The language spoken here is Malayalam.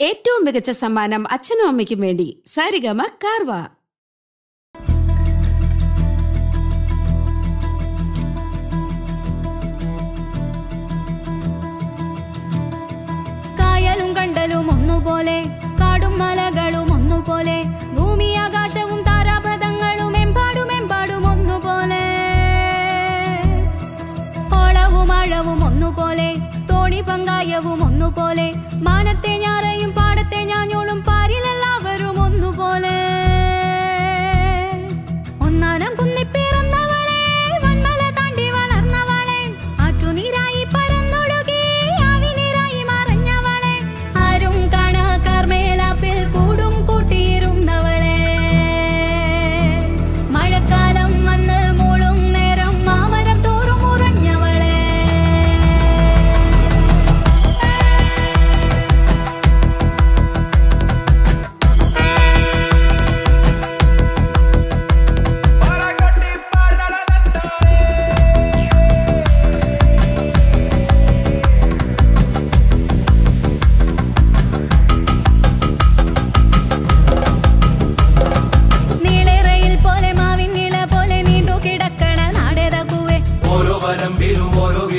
ഏറ്റവും മികച്ച സമ്മാനം അച്ഛനും അമ്മയ്ക്കും വേണ്ടി സാരിഗമ കാർവ. കായലും കണ്ടലും ഒന്നുപോലെ കാടും മലകളും ഒന്നുപോലെ ഭൂമി ആകാശവും താരാപഥങ്ങളും പങ്കായവും ഒന്നുപോലെ. മാനത്തെ ഞാറയും പാടത്തെ ഞാഞ്ഞോളും പാരിലെല്ലാവരും ഒന്നുപോലെ. ഒന്നാനം കുന്നിപ്പിറന്നവളെ വന്മല താണ്ടി വളർന്നവളെ ആറ്റുനീരായി Tambiru Morubi